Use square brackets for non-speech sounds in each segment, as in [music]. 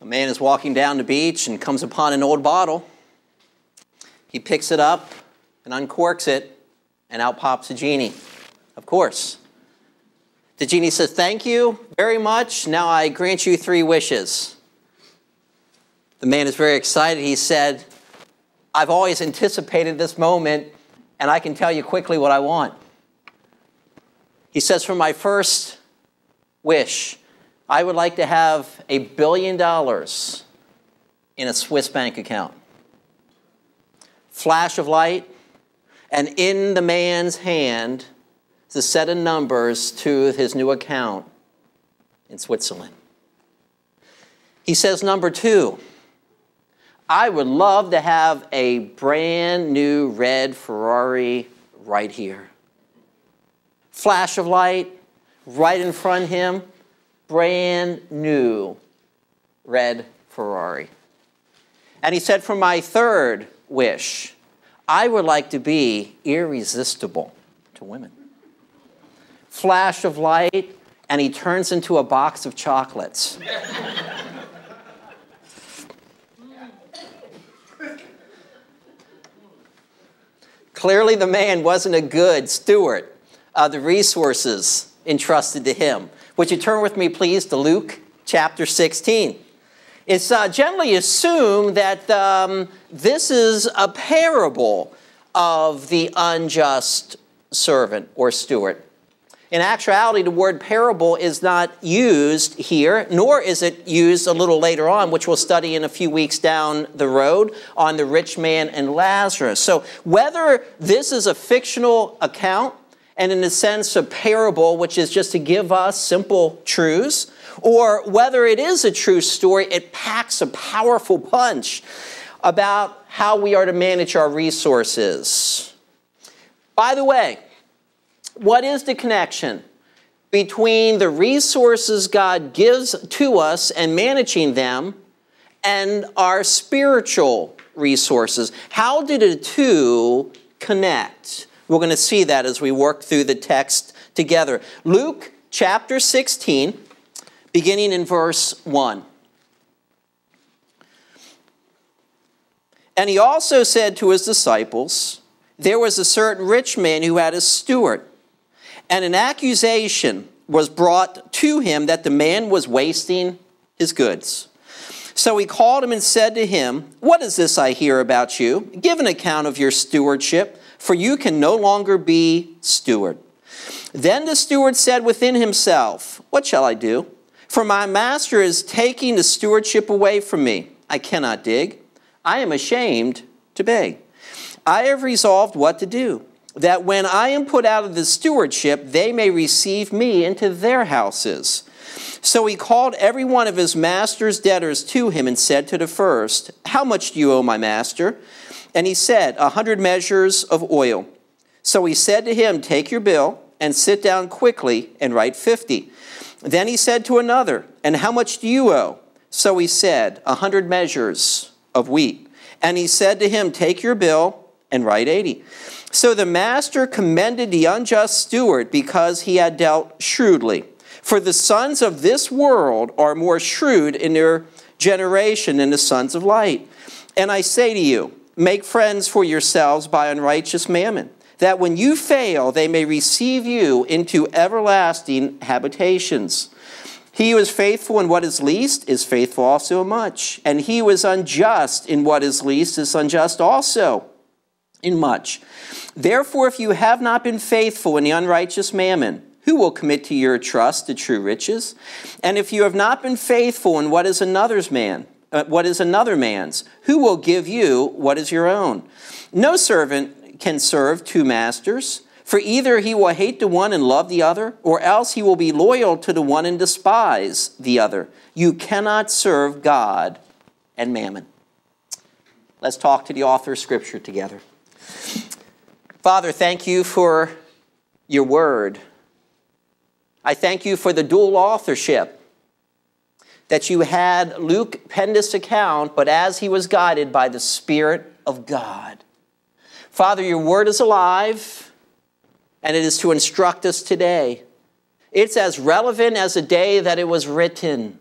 A man is walking down the beach and comes upon an old bottle. He picks it up and uncorks it, and out pops a genie. Of course. The genie says, Thank you very much. Now I grant you three wishes. The man is very excited. He said, I've always anticipated this moment, and I can tell you quickly what I want. He says, For my first wish, I would like to have a billion dollars in a Swiss bank account. Flash of light, and in the man's hand is a set of numbers to his new account in Switzerland. He says, Number two, I would love to have a brand new red Ferrari right here. Flash of light right in front of him brand new red Ferrari. And he said, For my third wish, I would like to be irresistible to women. Flash of light, and he turns into a box of chocolates. Clearly, the man wasn't a good steward of the resources entrusted to him. Would you turn with me, please, to Luke chapter 16? It's uh, generally assumed that um, this is a parable of the unjust servant or steward. In actuality, the word parable is not used here, nor is it used a little later on, which we'll study in a few weeks down the road on the rich man and Lazarus. So, whether this is a fictional account and in a sense a parable, which is just to give us simple truths, or whether it is a true story, it packs a powerful punch about how we are to manage our resources. By the way, what is the connection between the resources God gives to us and managing them and our spiritual resources? How do the two connect? We're going to see that as we work through the text together. Luke chapter 16, beginning in verse 1. And he also said to his disciples, There was a certain rich man who had a steward, and an accusation was brought to him that the man was wasting his goods. So he called him and said to him, What is this I hear about you? Give an account of your stewardship for you can no longer be steward. Then the steward said within himself, What shall I do? For my master is taking the stewardship away from me. I cannot dig. I am ashamed to beg. I have resolved what to do, that when I am put out of the stewardship, they may receive me into their houses. So he called every one of his master's debtors to him and said to the first, How much do you owe my master? And he said, A hundred measures of oil. So he said to him, Take your bill and sit down quickly and write fifty. Then he said to another, And how much do you owe? So he said, A hundred measures of wheat. And he said to him, Take your bill and write eighty. So the master commended the unjust steward because he had dealt shrewdly. For the sons of this world are more shrewd in their generation than the sons of light. And I say to you, Make friends for yourselves by unrighteous mammon, that when you fail, they may receive you into everlasting habitations. He who is faithful in what is least is faithful also in much, and he who is unjust in what is least is unjust also in much. Therefore, if you have not been faithful in the unrighteous mammon, who will commit to your trust the true riches? And if you have not been faithful in what is another's man, Uh, what is another man's? Who will give you what is your own? No servant can serve two masters, for either he will hate the one and love the other, or else he will be loyal to the one and despise the other. You cannot serve God and mammon. Let's talk to the author of Scripture together. Father, thank you for your word. I thank you for the dual authorship that you had Luke pen this account, but as he was guided by the Spirit of God. Father, your word is alive, and it is to instruct us today. It's as relevant as the day that it was written.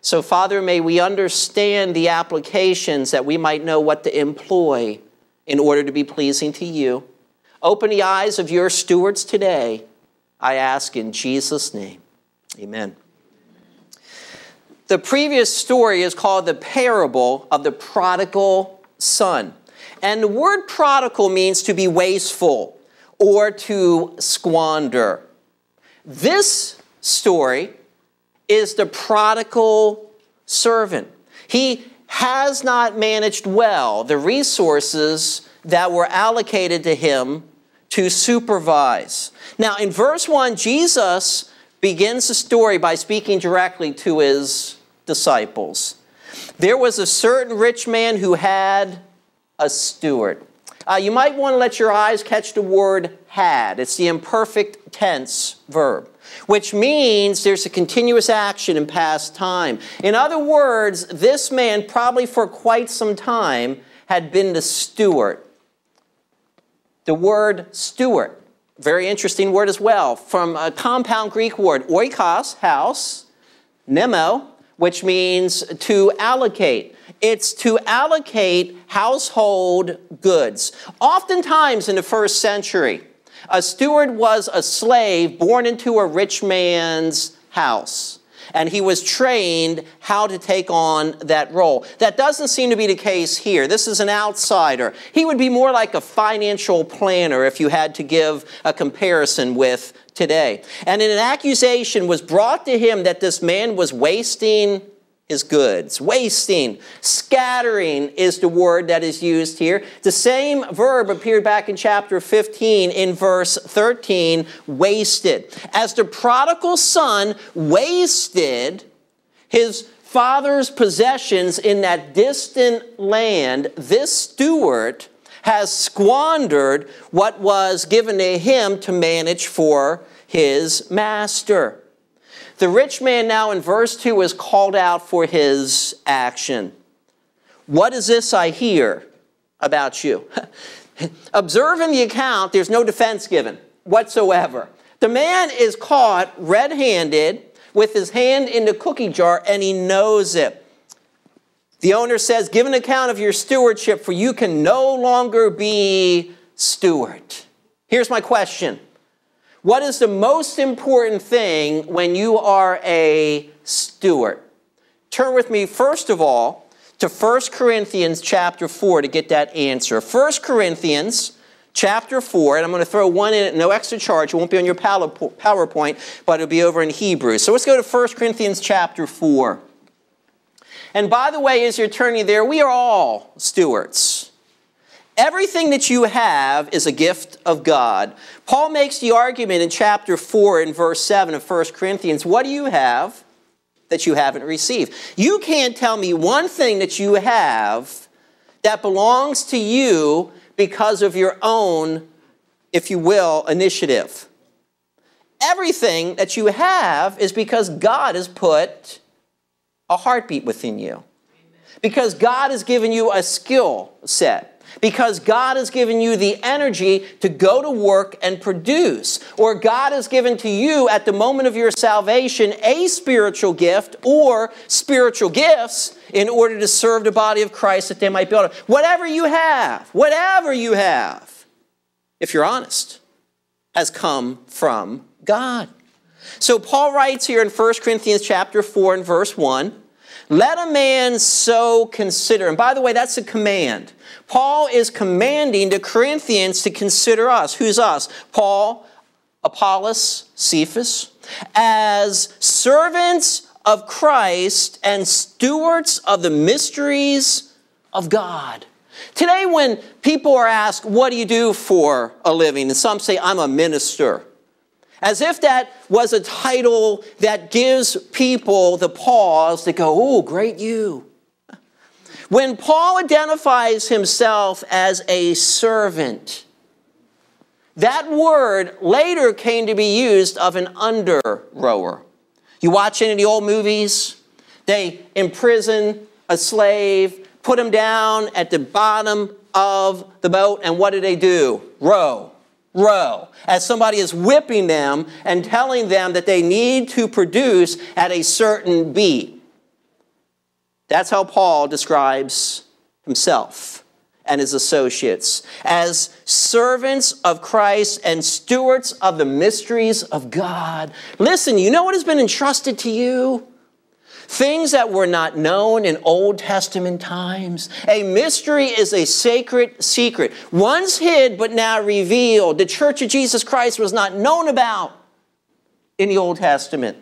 So, Father, may we understand the applications that we might know what to employ in order to be pleasing to you. Open the eyes of your stewards today, I ask in Jesus' name. Amen. The previous story is called the parable of the prodigal son. And the word prodigal means to be wasteful or to squander. This story is the prodigal servant. He has not managed well the resources that were allocated to him to supervise. Now, in verse 1, Jesus begins the story by speaking directly to his disciples. There was a certain rich man who had a steward. Uh, you might want to let your eyes catch the word had. It's the imperfect tense verb which means there's a continuous action in past time. In other words, this man, probably for quite some time, had been the steward. The word steward, very interesting word as well, from a compound Greek word, oikos, house, nemo, which means to allocate. It's to allocate household goods. Oftentimes in the first century, a steward was a slave born into a rich man's house. And he was trained how to take on that role. That doesn't seem to be the case here. This is an outsider. He would be more like a financial planner if you had to give a comparison with today. And an accusation was brought to him that this man was wasting his goods. Wasting, scattering is the word that is used here. The same verb appeared back in chapter 15 in verse 13 wasted. As the prodigal son wasted his father's possessions in that distant land, this steward has squandered what was given to him to manage for his master. The rich man now in verse 2 is called out for his action. What is this I hear about you? [laughs] Observing the account, there's no defense given whatsoever. The man is caught red handed with his hand in the cookie jar and he knows it. The owner says, Give an account of your stewardship, for you can no longer be steward. Here's my question what is the most important thing when you are a steward? Turn with me, first of all, to 1 Corinthians chapter 4 to get that answer. 1 Corinthians chapter 4, and I'm going to throw one in at no extra charge. It won't be on your PowerPoint, but it'll be over in Hebrew. So let's go to 1 Corinthians chapter 4. And by the way, as you're turning there, we are all stewards. Everything that you have is a gift of God. Paul makes the argument in chapter 4 and verse 7 of 1 Corinthians what do you have that you haven't received? You can't tell me one thing that you have that belongs to you because of your own, if you will, initiative. Everything that you have is because God has put a heartbeat within you. Because God has given you a skill set because God has given you the energy to go to work and produce. Or God has given to you at the moment of your salvation a spiritual gift or spiritual gifts in order to serve the body of Christ that they might build. Whatever you have, whatever you have, if you're honest, has come from God. So Paul writes here in 1 Corinthians chapter 4 and verse 1, let a man so consider. And by the way, that's a command. Paul is commanding the Corinthians to consider us. Who's us? Paul, Apollos, Cephas, as servants of Christ and stewards of the mysteries of God. Today, when people are asked, What do you do for a living? and some say, I'm a minister, as if that was a title that gives people the pause to go, Oh, great you. When Paul identifies himself as a servant, that word later came to be used of an under rower. You watch any of the old movies? They imprison a slave, put him down at the bottom of the boat, and what do they do? Row, row. As somebody is whipping them and telling them that they need to produce at a certain beat. That's how Paul describes himself and his associates as servants of Christ and stewards of the mysteries of God. Listen, you know what has been entrusted to you? Things that were not known in Old Testament times. A mystery is a sacred secret, once hid but now revealed. The Church of Jesus Christ was not known about in the Old Testament.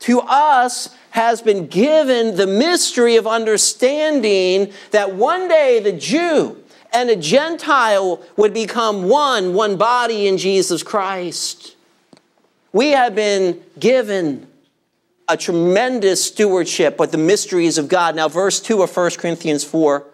To us has been given the mystery of understanding that one day the Jew and the Gentile would become one, one body in Jesus Christ. We have been given a tremendous stewardship with the mysteries of God. Now, verse 2 of 1 Corinthians 4.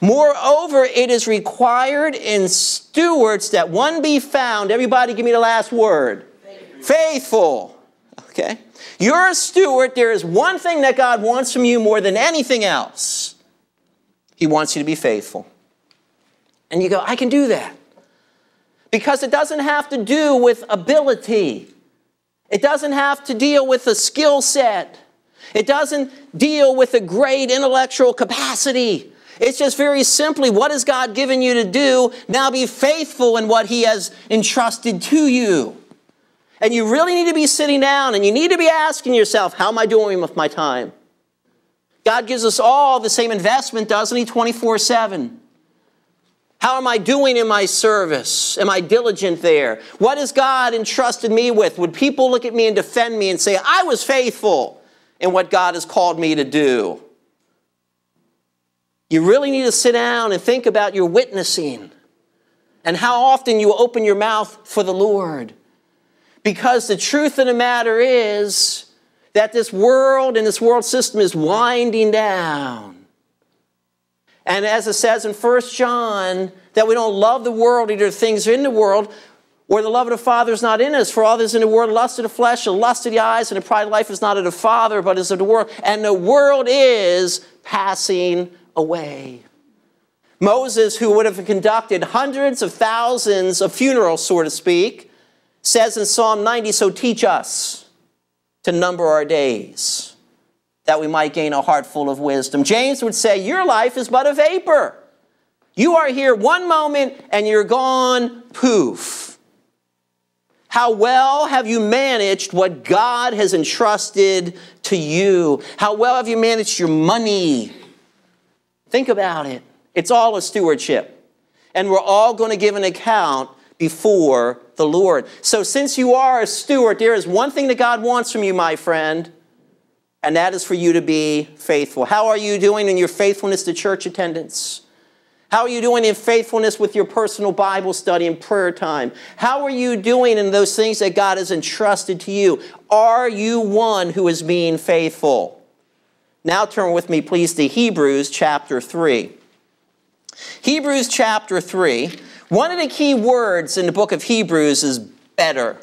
Moreover, it is required in stewards that one be found. Everybody, give me the last word. Faithful. Faithful. Okay? You're a steward. There is one thing that God wants from you more than anything else. He wants you to be faithful. And you go, I can do that. Because it doesn't have to do with ability. It doesn't have to deal with a skill set. It doesn't deal with a great intellectual capacity. It's just very simply what has God given you to do? Now be faithful in what He has entrusted to you. And you really need to be sitting down and you need to be asking yourself, how am I doing with my time? God gives us all the same investment, doesn't He? 24 7. How am I doing in my service? Am I diligent there? What has God entrusted me with? Would people look at me and defend me and say, I was faithful in what God has called me to do? You really need to sit down and think about your witnessing and how often you open your mouth for the Lord. Because the truth of the matter is that this world and this world system is winding down. And as it says in 1 John, that we don't love the world, either things in the world, or the love of the Father is not in us. For all that's in the world, lust of the flesh, the lust of the eyes, and the pride of life is not of the Father, but is of the world. And the world is passing away. Moses, who would have conducted hundreds of thousands of funerals, so to speak, says in Psalm 90 So teach us to number our days, that we might gain a heart full of wisdom. James would say, Your life is but a vapor. You are here one moment and you're gone, poof. How well have you managed what God has entrusted to you? How well have you managed your money? Think about it. It's all a stewardship. And we're all going to give an account before the Lord. So, since you are a steward, there is one thing that God wants from you, my friend, and that is for you to be faithful. How are you doing in your faithfulness to church attendance? How are you doing in faithfulness with your personal Bible study and prayer time? How are you doing in those things that God has entrusted to you? Are you one who is being faithful? Now turn with me, please, to Hebrews chapter 3. Hebrews chapter 3. One of the key words in the book of Hebrews is better.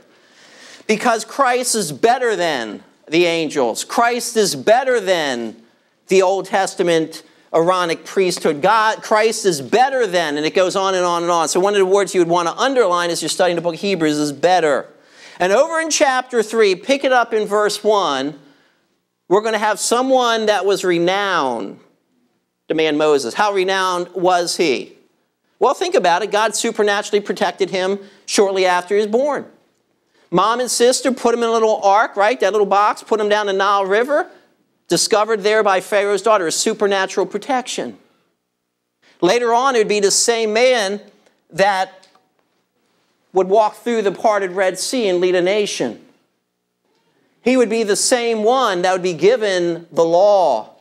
Because Christ is better than the angels, Christ is better than the Old Testament Aaronic priesthood. God, Christ is better than, and it goes on and on and on. So, one of the words you would want to underline as you're studying the book of Hebrews is better. And over in chapter 3, pick it up in verse 1, we're going to have someone that was renowned, the man Moses. How renowned was he? Well, think about it. God supernaturally protected him shortly after he was born. Mom and sister put him in a little ark, right? That little box, put him down the Nile River, discovered there by Pharaoh's daughter, a supernatural protection. Later on, it would be the same man that would walk through the parted Red Sea and lead a nation. He would be the same one that would be given the law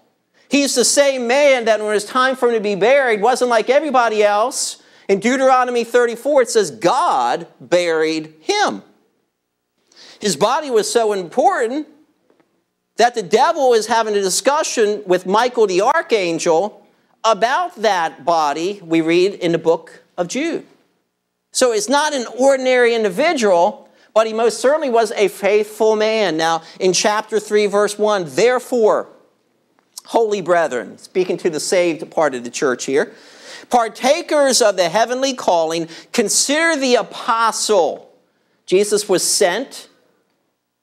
He's the same man that when it was time for him to be buried, wasn't like everybody else. In Deuteronomy 34, it says God buried him. His body was so important that the devil is having a discussion with Michael the archangel about that body, we read in the book of Jude. So it's not an ordinary individual, but he most certainly was a faithful man. Now, in chapter 3, verse 1, therefore, holy brethren, speaking to the saved part of the church here, partakers of the heavenly calling, consider the apostle. Jesus was sent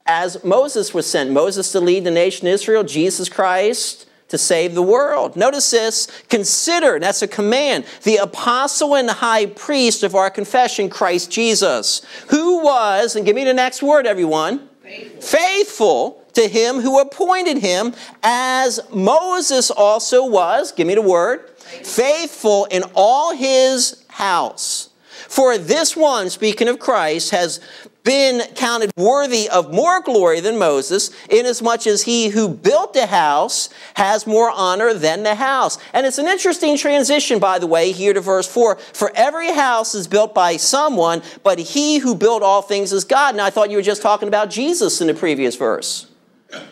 as Moses was sent. Moses to lead the nation Israel, Jesus Christ to save the world. Notice this consider, that's a command, the apostle and high priest of our confession, Christ Jesus, who was, and give me the next word, everyone, faithful, faithful to him who appointed him, as Moses also was, give me the word, faithful, faithful in all his house. For this one, speaking of Christ, has been counted worthy of more glory than Moses, inasmuch as he who built the house has more honor than the house. And it's an interesting transition, by the way, here to verse 4. For every house is built by someone, but he who built all things is God. Now, I thought you were just talking about Jesus in the previous verse.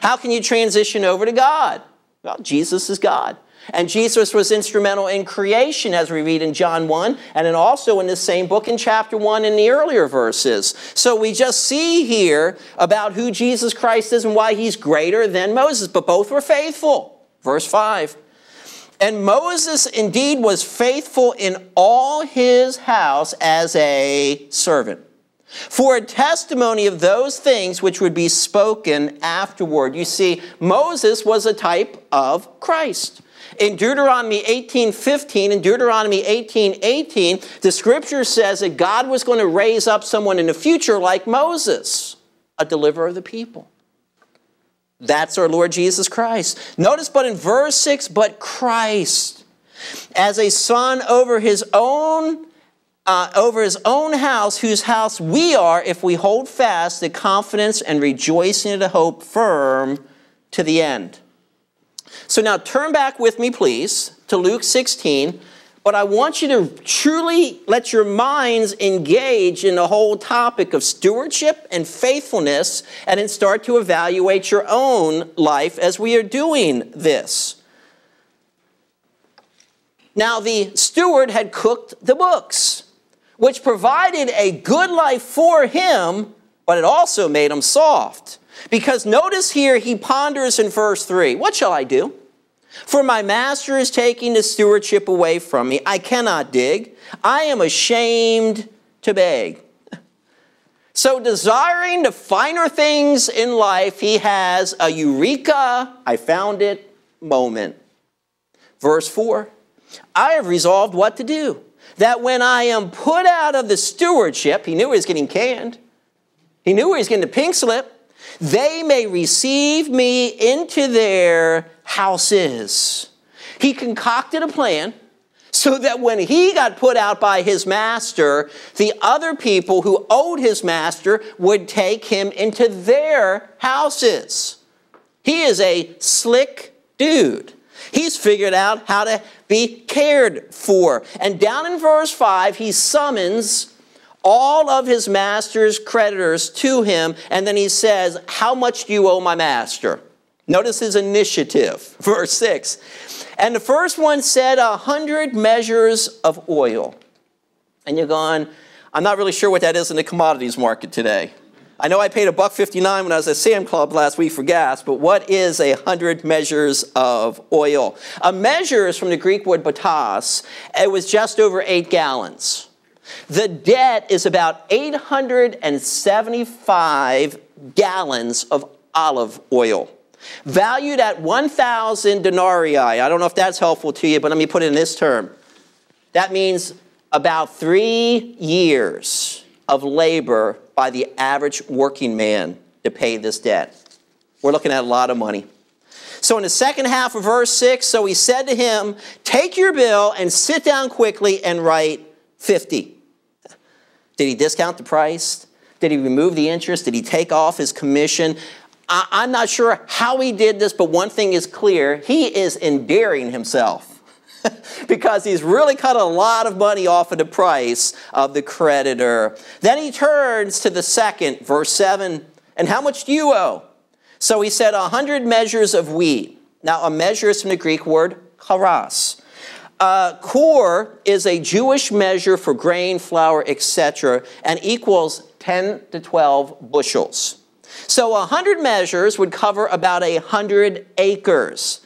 How can you transition over to God? Well, Jesus is God. And Jesus was instrumental in creation, as we read in John 1, and then also in the same book in chapter 1 in the earlier verses. So we just see here about who Jesus Christ is and why he's greater than Moses, but both were faithful. Verse 5. And Moses indeed was faithful in all his house as a servant for a testimony of those things which would be spoken afterward. You see, Moses was a type of Christ. In Deuteronomy 18:15 and Deuteronomy 18:18, the scripture says that God was going to raise up someone in the future like Moses, a deliverer of the people. That's our Lord Jesus Christ. Notice but in verse 6, but Christ as a son over his own uh, over his own house, whose house we are, if we hold fast the confidence and rejoicing of the hope firm to the end. So now turn back with me, please, to Luke 16. But I want you to truly let your minds engage in the whole topic of stewardship and faithfulness and then start to evaluate your own life as we are doing this. Now, the steward had cooked the books, which provided a good life for him, but it also made him soft. Because notice here, he ponders in verse 3 What shall I do? For my master is taking the stewardship away from me. I cannot dig. I am ashamed to beg. So, desiring the finer things in life, he has a eureka, I found it moment. Verse 4 I have resolved what to do, that when I am put out of the stewardship, he knew he was getting canned, he knew he was getting the pink slip, they may receive me into their houses. He concocted a plan so that when he got put out by his master, the other people who owed his master would take him into their houses. He is a slick dude. He's figured out how to be cared for. And down in verse 5, he summons all of his master's creditors to him, and then he says, How much do you owe my master? Notice his initiative, [laughs] verse 6. And the first one said, A hundred measures of oil. And you're going, I'm not really sure what that is in the commodities market today. I know I paid a buck 59 when I was at Sam Club last week for gas, but what is a hundred measures of oil? A measure is from the Greek word batos. It was just over eight gallons. The debt is about 875 gallons of olive oil, valued at 1,000 denarii. I don't know if that's helpful to you, but let me put it in this term. That means about three years of labor by the average working man to pay this debt. We're looking at a lot of money. So, in the second half of verse 6, so he said to him, Take your bill and sit down quickly and write 50. Did he discount the price? Did he remove the interest? Did he take off his commission? I, am not sure how he did this, but one thing is clear he is endearing himself [laughs] because he's really cut a lot of money off of the price of the creditor. Then he turns to the second, verse 7 and how much do you owe? So he said, a hundred measures of wheat. Now, a measure is from the Greek word koros. Uh, kor is a Jewish measure for grain, flour, etc., and equals 10 to 12 bushels. So 100 measures would cover about 100 acres.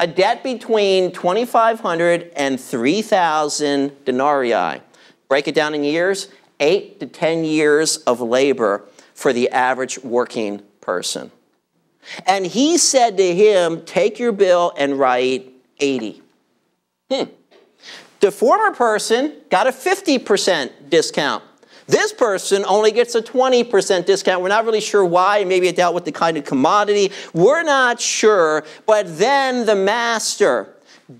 A debt between 2,500 and 3,000 denarii. Break it down in years, 8 to 10 years of labor for the average working person. And he said to him, Take your bill and write 80. Hmm. The former person got a 50% discount. This person only gets a 20% discount. We're not really sure why. Maybe it dealt with the kind of commodity. We're not sure. But then the master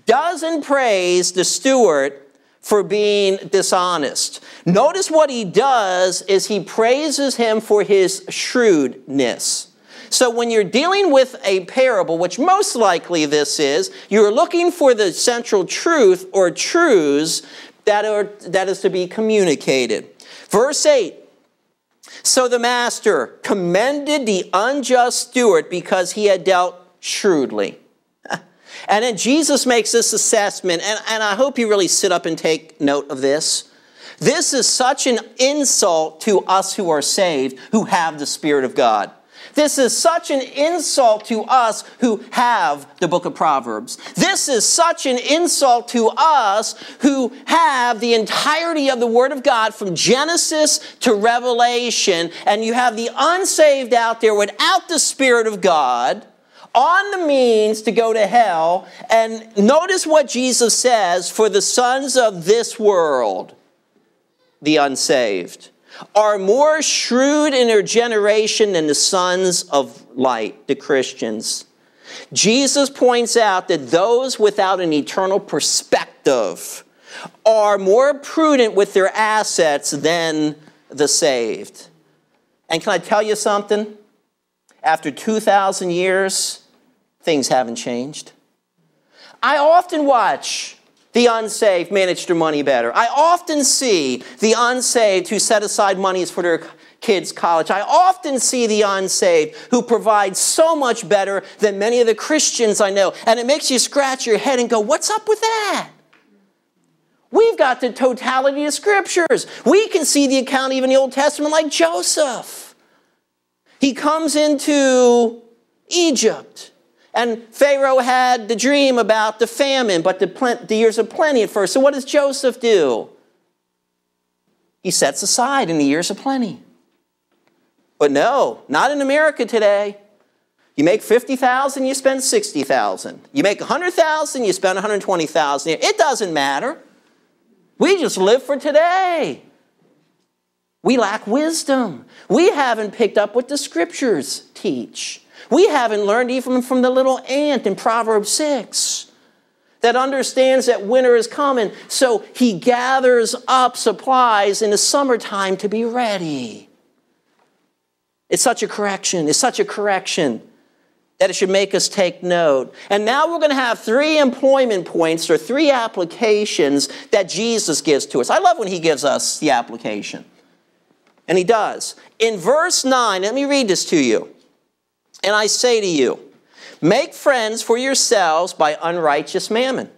doesn't praise the steward for being dishonest. Notice what he does is he praises him for his shrewdness. So when you're dealing with a parable, which most likely this is, you're looking for the central truth or truths that are that is to be communicated. Verse 8 So the master commended the unjust steward because he had dealt shrewdly. [laughs] And then Jesus makes this assessment, and, and I hope you really sit up and take note of this. This is such an insult to us who are saved, who have the Spirit of God. This is such an insult to us who have the book of Proverbs. This is such an insult to us who have the entirety of the Word of God from Genesis to Revelation, and you have the unsaved out there without the Spirit of God on the means to go to hell. And notice what Jesus says for the sons of this world, the unsaved are more shrewd in their generation than the sons of light, the Christians. Jesus points out that those without an eternal perspective are more prudent with their assets than the saved. And can I tell you something? After 2,000 years, things haven't changed. I often watch the unsaved manage their money better. I often see the unsaved who set aside monies for their kids' college. I often see the unsaved who provide so much better than many of the Christians I know. And it makes you scratch your head and go, What's up with that? We've got the totality of scriptures. We can see the account even in the Old Testament, like Joseph. He comes into Egypt. And Pharaoh had the dream about the famine, but the, the years of plenty at first. So what does Joseph do? He sets aside in the years of plenty. But no, not in America today. You make 50,000, you spend 60,000. You make 100,000, you spend 120,000. It doesn't matter. We just live for today. We lack wisdom. We haven't picked up what the scriptures teach. We haven't learned even from the little ant in Proverbs 6 that understands that winter is coming. So he gathers up supplies in the summertime to be ready. It's such a correction. It's such a correction that it should make us take note. And now we're going to have three employment points or three applications that Jesus gives to us. I love when he gives us the application. And he does. In verse 9, let me read this to you. And I say to you, make friends for yourselves by unrighteous mammon,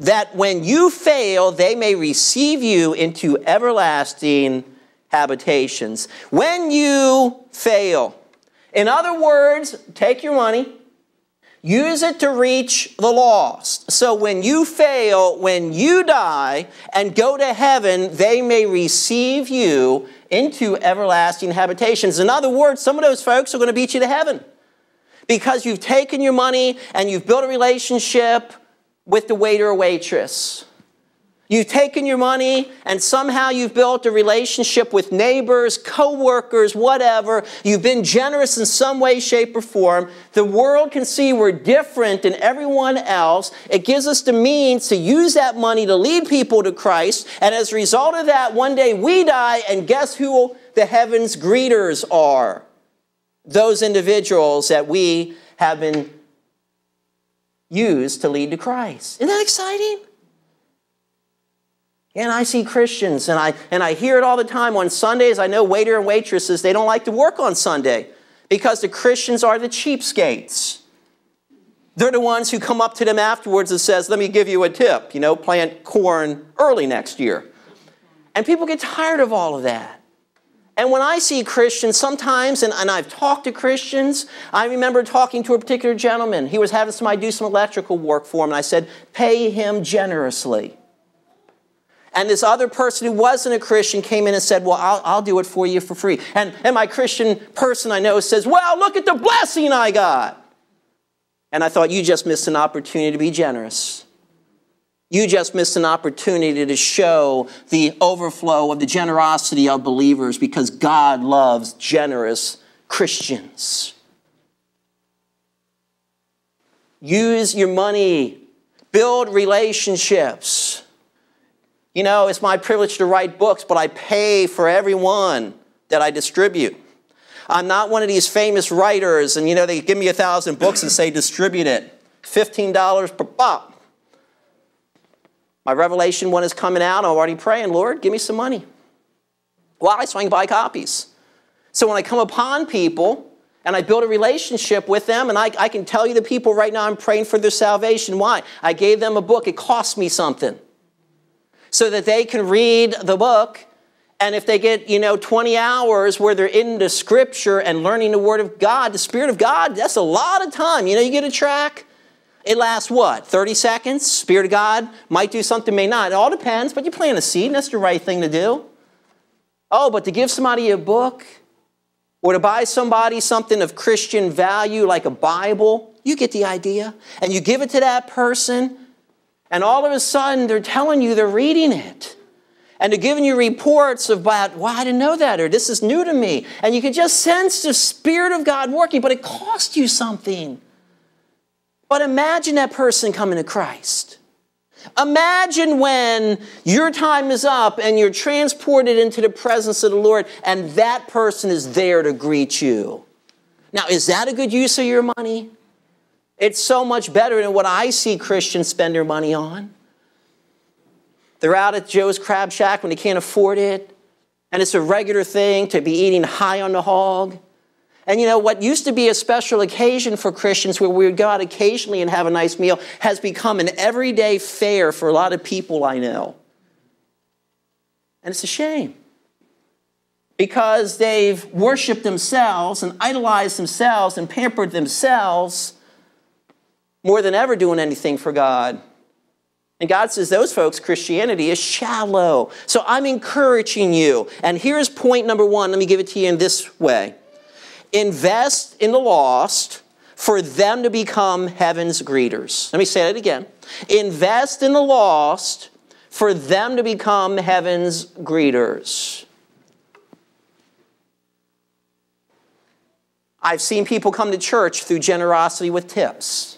that when you fail, they may receive you into everlasting habitations. When you fail, in other words, take your money, use it to reach the lost. So when you fail, when you die and go to heaven, they may receive you into everlasting habitations. In other words, some of those folks are going to beat you to heaven because you've taken your money and you've built a relationship with the waiter or waitress. You've taken your money and somehow you've built a relationship with neighbors, coworkers, whatever. You've been generous in some way, shape, or form. The world can see we're different than everyone else. It gives us the means to use that money to lead people to Christ. And as a result of that, one day we die, and guess who the heavens greeters are? Those individuals that we have been used to lead to Christ. Isn't that exciting? And I see Christians, and I, and I hear it all the time on Sundays. I know waiter and waitresses, they don't like to work on Sunday because the Christians are the cheapskates. They're the ones who come up to them afterwards and says, let me give you a tip, you know, plant corn early next year. And people get tired of all of that. And when I see Christians, sometimes, and, and I've talked to Christians, I remember talking to a particular gentleman. He was having somebody do some electrical work for him, and I said, pay him generously. And this other person who wasn't a Christian came in and said, Well, I'll, I'll do it for you for free. And, and my Christian person I know says, Well, look at the blessing I got. And I thought, You just missed an opportunity to be generous. You just missed an opportunity to show the overflow of the generosity of believers because God loves generous Christians. Use your money, build relationships. You know, it's my privilege to write books, but I pay for every one that I distribute. I'm not one of these famous writers, and you know, they give me a thousand books and say, distribute it. $15 per pop. My Revelation one is coming out. I'm already praying, Lord, give me some money. Why? So I can buy copies. So when I come upon people and I build a relationship with them, and I, I can tell you the people right now I'm praying for their salvation. Why? I gave them a book, it cost me something. So that they can read the book, and if they get, you know, 20 hours where they're into scripture and learning the Word of God, the Spirit of God, that's a lot of time. You know, you get a track, it lasts what? 30 seconds? Spirit of God might do something, may not. It all depends, but you plant a seed, and that's the right thing to do. Oh, but to give somebody a book, or to buy somebody something of Christian value like a Bible, you get the idea. And you give it to that person, and all of a sudden they're telling you they're reading it. And they're giving you reports about, well, I didn't know that, or this is new to me. And you can just sense the Spirit of God working, but it cost you something. But imagine that person coming to Christ. Imagine when your time is up and you're transported into the presence of the Lord and that person is there to greet you. Now, is that a good use of your money? It's so much better than what I see Christians spend their money on. They're out at Joe's Crab Shack when they can't afford it, and it's a regular thing to be eating high on the hog. And you know, what used to be a special occasion for Christians where we would go out occasionally and have a nice meal has become an everyday fare for a lot of people I know. And it's a shame because they've worshiped themselves and idolized themselves and pampered themselves more than ever doing anything for God. And God says those folks, Christianity is shallow. So I'm encouraging you. And here's point number one. Let me give it to you in this way invest in the lost for them to become heaven's greeters. Let me say that again. Invest in the lost for them to become heaven's greeters. I've seen people come to church through generosity with tips.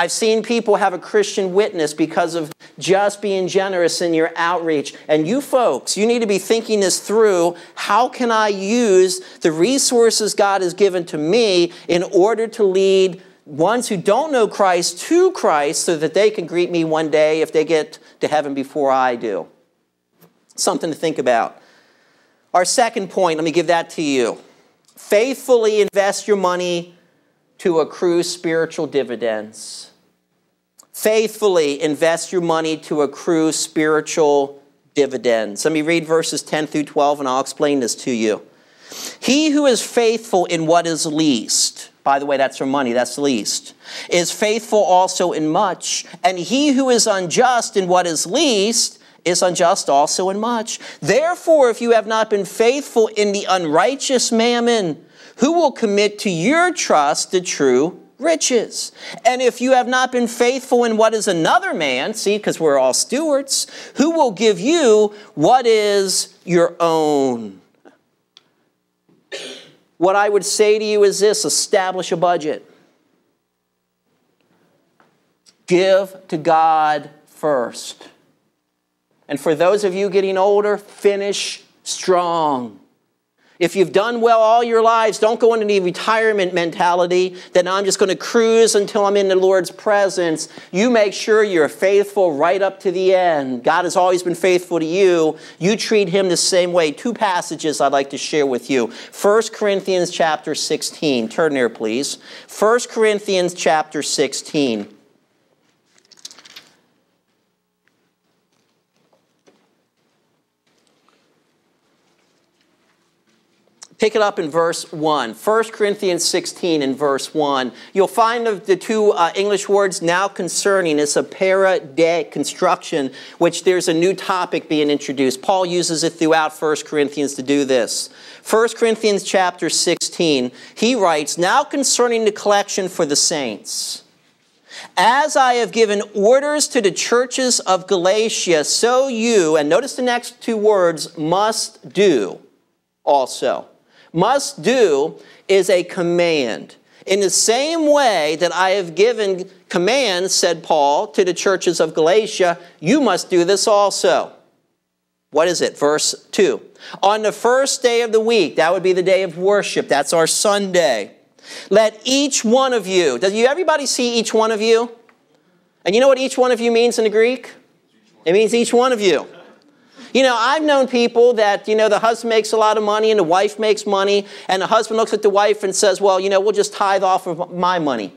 I've seen people have a Christian witness because of just being generous in your outreach. And you folks, you need to be thinking this through. How can I use the resources God has given to me in order to lead ones who don't know Christ to Christ so that they can greet me one day if they get to heaven before I do? Something to think about. Our second point, let me give that to you. Faithfully invest your money to accrue spiritual dividends. Faithfully invest your money to accrue spiritual dividends. Let me read verses 10 through 12 and I'll explain this to you. He who is faithful in what is least, by the way, that's for money, that's least, is faithful also in much. And he who is unjust in what is least is unjust also in much. Therefore, if you have not been faithful in the unrighteous mammon, who will commit to your trust the true riches. And if you have not been faithful in what is another man, see, because we're all stewards, who will give you what is your own? What I would say to you is this establish a budget. Give to God first. And for those of you getting older, finish strong. If you've done well all your lives, don't go into the retirement mentality that I'm just going to cruise until I'm in the Lord's presence. You make sure you're faithful right up to the end. God has always been faithful to you. You treat him the same way. Two passages I'd like to share with you. 1 Corinthians chapter 16. Turn there, please. 1 Corinthians chapter 16. Pick it up in verse 1. 1 Corinthians 16 in verse 1. You'll find the two uh, English words now concerning. It's a peri de construction, which there's a new topic being introduced. Paul uses it throughout 1 Corinthians to do this. 1 Corinthians chapter 16, he writes, Now concerning the collection for the saints. As I have given orders to the churches of Galatia, so you, and notice the next two words, must do also. Must do is a command. In the same way that I have given commands, said Paul, to the churches of Galatia, you must do this also. What is it? Verse 2. On the first day of the week, that would be the day of worship, that's our Sunday. Let each one of you, does you everybody see each one of you? And you know what each one of you means in the Greek? It means each one of you. You know, I've known people that, you know, the husband makes a lot of money and the wife makes money, and the husband looks at the wife and says, Well, you know, we'll just tithe off of my money.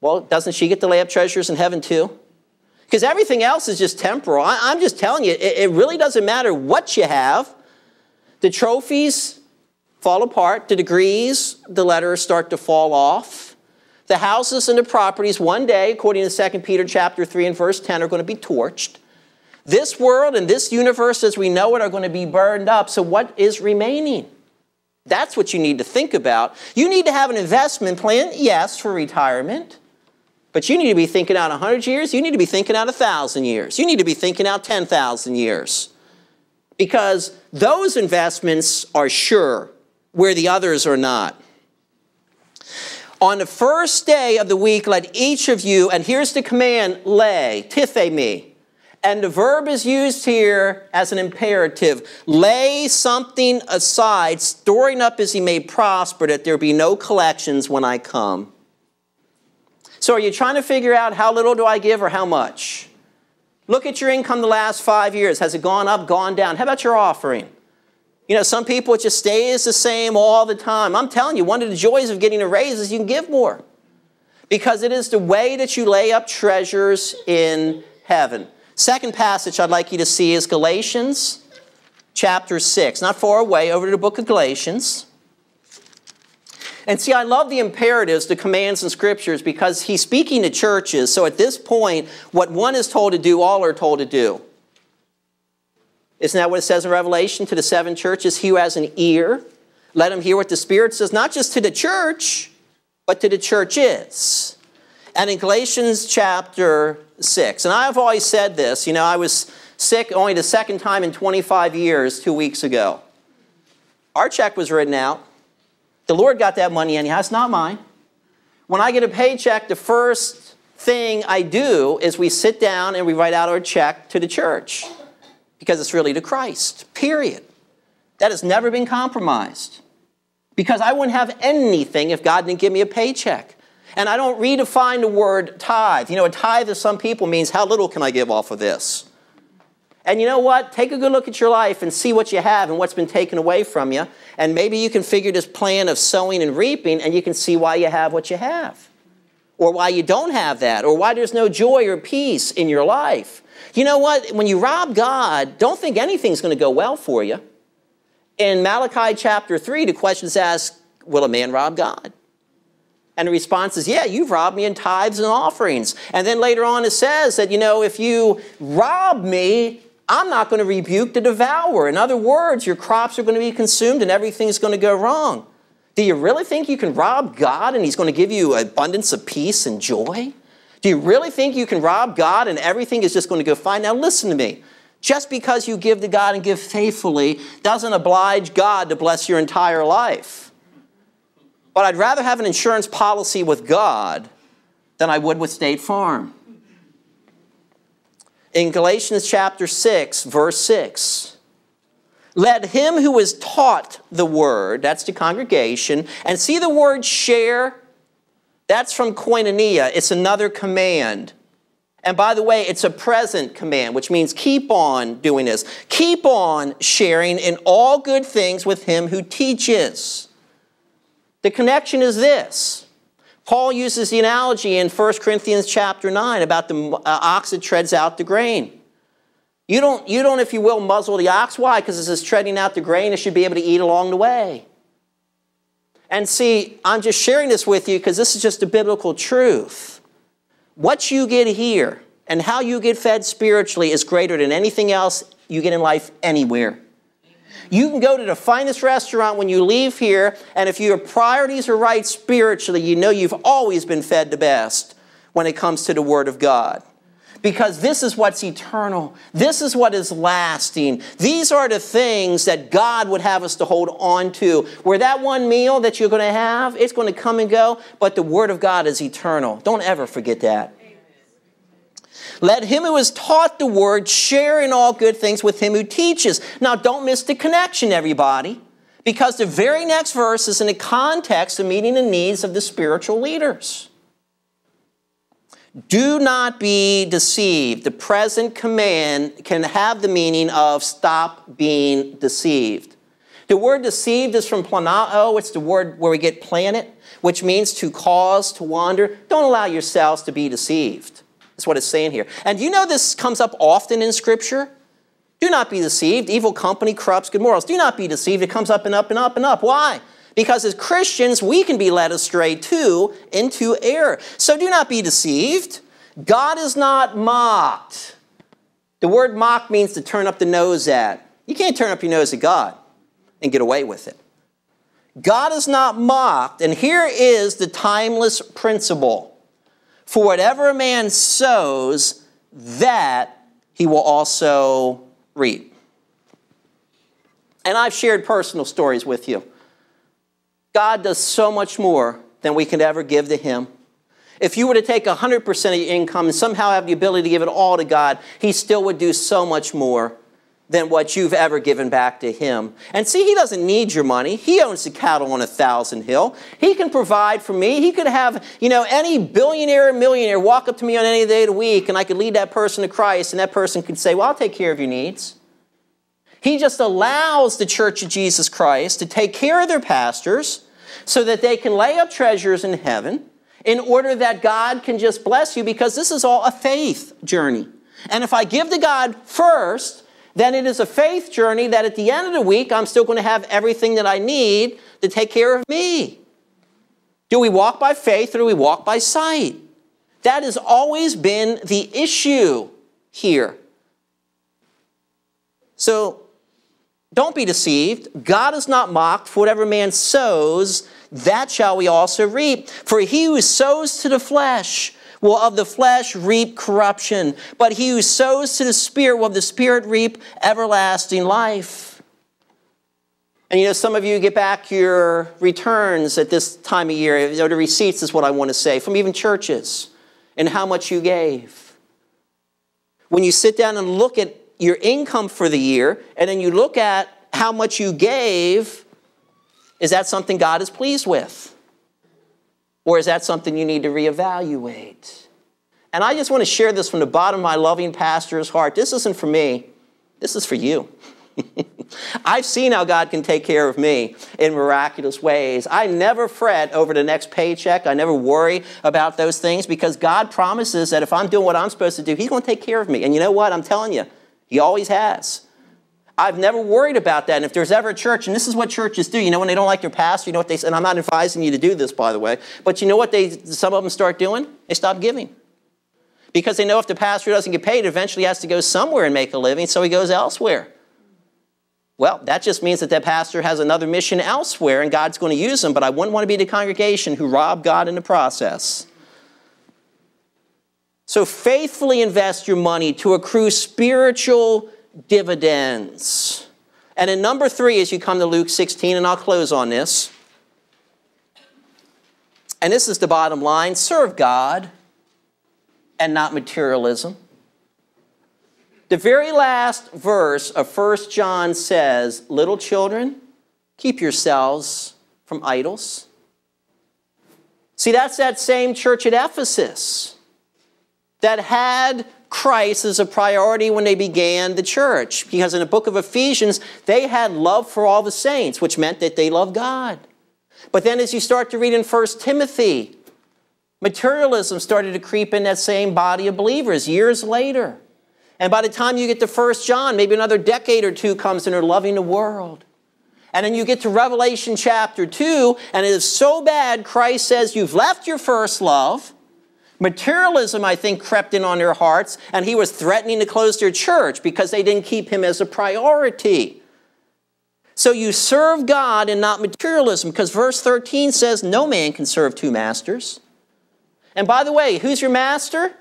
Well, doesn't she get to lay up treasures in heaven too? Because everything else is just temporal. I, am just telling you, it, it really doesn't matter what you have. The trophies fall apart, the degrees, the letters start to fall off. The houses and the properties, one day, according to 2 Peter chapter 3 and verse 10, are going to be torched. This world and this universe as we know it are going to be burned up. So, what is remaining? That's what you need to think about. You need to have an investment plan, yes, for retirement. But you need to be thinking out 100 years. You need to be thinking out 1,000 years. You need to be thinking out 10,000 years. Because those investments are sure, where the others are not. On the first day of the week, let each of you, and here's the command, lay, tithemi, and the verb is used here as an imperative. Lay something aside, storing up as he may prosper, that there be no collections when I come. So, are you trying to figure out how little do I give or how much? Look at your income the last five years. Has it gone up, gone down? How about your offering? You know, some people it just stays the same all the time. I'm telling you, one of the joys of getting a raise is you can give more because it is the way that you lay up treasures in heaven. Second passage I'd like you to see is Galatians chapter 6, not far away, over to the book of Galatians. And see, I love the imperatives, the commands in scriptures because he's speaking to churches. So at this point, what one is told to do, all are told to do. Isn't that what it says in Revelation to the seven churches? He who has an ear, let him hear what the Spirit says, not just to the church, but to the churches. And in Galatians chapter 6. And I've always said this. You know, I was sick only the second time in 25 years two weeks ago. Our check was written out. The Lord got that money anyhow. It's not mine. When I get a paycheck, the first thing I do is we sit down and we write out our check to the church because it's really to Christ, period. That has never been compromised. Because I wouldn't have anything if God didn't give me a paycheck. And I don't redefine the word tithe. You know, a tithe to some people means how little can I give off of this? And you know what? Take a good look at your life and see what you have and what's been taken away from you. And maybe you can figure this plan of sowing and reaping and you can see why you have what you have. Or why you don't have that. Or why there's no joy or peace in your life. You know what? When you rob God, don't think anything's going to go well for you. In Malachi chapter 3, the question is asked Will a man rob God? And the response is, Yeah, you've robbed me in tithes and offerings. And then later on it says that, you know, if you rob me, I'm not going to rebuke the devourer. In other words, your crops are going to be consumed and everything's going to go wrong. Do you really think you can rob God and He's going to give you abundance of peace and joy? Do you really think you can rob God and everything is just going to go fine? Now, listen to me. Just because you give to God and give faithfully doesn't oblige God to bless your entire life. But I'd rather have an insurance policy with God than I would with State Farm. In Galatians chapter 6, verse 6, let him who is taught the word, that's the congregation, and see the word share, that's from koinonia. It's another command. And by the way, it's a present command, which means keep on doing this. Keep on sharing in all good things with him who teaches. The connection is this. Paul uses the analogy in 1 Corinthians chapter 9 about the uh, ox that treads out the grain. You don't, you don't, if you will, muzzle the ox. Why? Because it's just treading out the grain it should be able to eat along the way. And see, I'm just sharing this with you because this is just a biblical truth. What you get here and how you get fed spiritually is greater than anything else you get in life anywhere. You can go to the finest restaurant when you leave here, and if your priorities are right spiritually, you know you've always been fed the best when it comes to the Word of God because this is what's eternal. This is what is lasting. These are the things that God would have us to hold on to. Where that one meal that you're going to have, it's going to come and go, but the Word of God is eternal. Don't ever forget that. Let him who is taught the word share in all good things with him who teaches. Now, don't miss the connection, everybody, because the very next verse is in the context of meeting the needs of the spiritual leaders. Do not be deceived. The present command can have the meaning of stop being deceived. The word deceived is from planao, it's the word where we get planet, which means to cause, to wander. Don't allow yourselves to be deceived. That's what it's saying here. And you know this comes up often in Scripture? Do not be deceived. Evil company corrupts good morals. Do not be deceived. It comes up and up and up and up. Why? Because as Christians, we can be led astray too into error. So do not be deceived. God is not mocked. The word mock means to turn up the nose at. You can't turn up your nose at God and get away with it. God is not mocked. And here is the timeless principle for whatever a man sows, that he will also reap. And I've shared personal stories with you. God does so much more than we can ever give to Him. If you were to take 100% of your income and somehow have the ability to give it all to God, He still would do so much more than what you've ever given back to Him. And see, He doesn't need your money. He owns the cattle on a thousand hill. He can provide for me. He could have, you know, any billionaire or millionaire walk up to me on any day of the week and I could lead that person to Christ and that person could say, Well, I'll take care of your needs. He just allows the Church of Jesus Christ to take care of their pastors so that they can lay up treasures in heaven in order that God can just bless you because this is all a faith journey. And if I give to God first, then it is a faith journey that at the end of the week, I'm still going to have everything that I need to take care of me. Do we walk by faith or do we walk by sight? That has always been the issue here. So don't be deceived. God is not mocked, for whatever man sows, that shall we also reap. For he who sows to the flesh will of the flesh reap corruption, but he who sows to the Spirit will of the Spirit reap everlasting life. And you know, some of you get back your returns at this time of year, you know, the receipts is what I want to say, from even churches, and how much you gave. When you sit down and look at your income for the year, and then you look at how much you gave, is that something God is pleased with? Or is that something you need to reevaluate? And I just want to share this from the bottom of my loving pastor's heart. This isn't for me, this is for you. [laughs] I've seen how God can take care of me in miraculous ways. I never fret over the next paycheck. I never worry about those things because God promises that if I'm doing what I'm supposed to do, He's going to take care of me. And you know what? I'm telling you, He always has. I've never worried about that. And if there's ever a church, and this is what churches do, you know, when they don't like their pastor, you know what they say, and I'm not advising you to do this, by the way, but you know what they, some of them start doing? They stop giving. Because they know if the pastor doesn't get paid, eventually has to go somewhere and make a living, so he goes elsewhere. Well, that just means that that pastor has another mission elsewhere and God's going to use him, but I wouldn't want to be the congregation who robbed God in the process. So faithfully invest your money to accrue spiritual dividends. And in number three, as you come to Luke 16, and I'll close on this, and this is the bottom line serve God and not materialism. The very last verse of 1 John says, Little children, keep yourselves from idols. See, that's that same church at Ephesus that had Christ as a priority when they began the church. Because in the book of Ephesians, they had love for all the saints, which meant that they loved God. But then as you start to read in 1 Timothy, materialism started to creep in that same body of believers years later. And by the time you get to 1 John, maybe another decade or two comes and they're loving the world. And then you get to Revelation chapter 2, and it is so bad, Christ says, You've left your first love. Materialism, I think, crept in on their hearts, and he was threatening to close their church because they didn't keep him as a priority. So you serve God and not materialism, because verse 13 says, No man can serve two masters. And by the way, who's your master?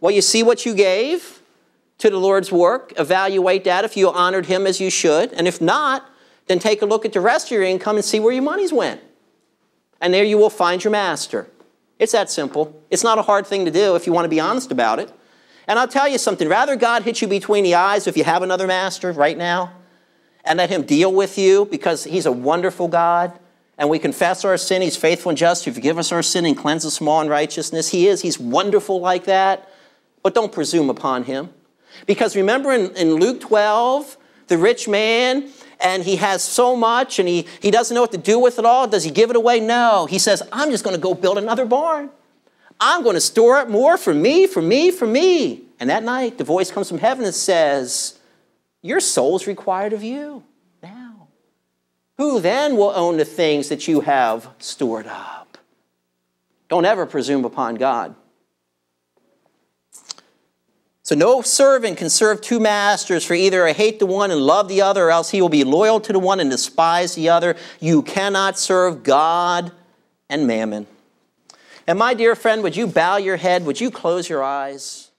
Well, you see what you gave to the Lord's work, evaluate that if you honored him as you should, and if not, then take a look at the rest of your income and see where your money's went. And there you will find your master. It's that simple. It's not a hard thing to do if you want to be honest about it. And I'll tell you something rather God hit you between the eyes if you have another master right now and let him deal with you because he's a wonderful God and we confess our sin. He's faithful and just to forgive us our sin and cleanse us from all unrighteousness. He is. He's wonderful like that. But don't presume upon him. Because remember in, in Luke 12, the rich man, and he has so much and he, he doesn't know what to do with it all. Does he give it away? No. He says, I'm just going to go build another barn. I'm going to store up more for me, for me, for me. And that night, the voice comes from heaven and says, Your soul's required of you now. Who then will own the things that you have stored up? Don't ever presume upon God. So no servant can serve two masters, for either I hate the one and love the other, or else he will be loyal to the one and despise the other. You cannot serve God and mammon. And my dear friend, would you bow your head? Would you close your eyes?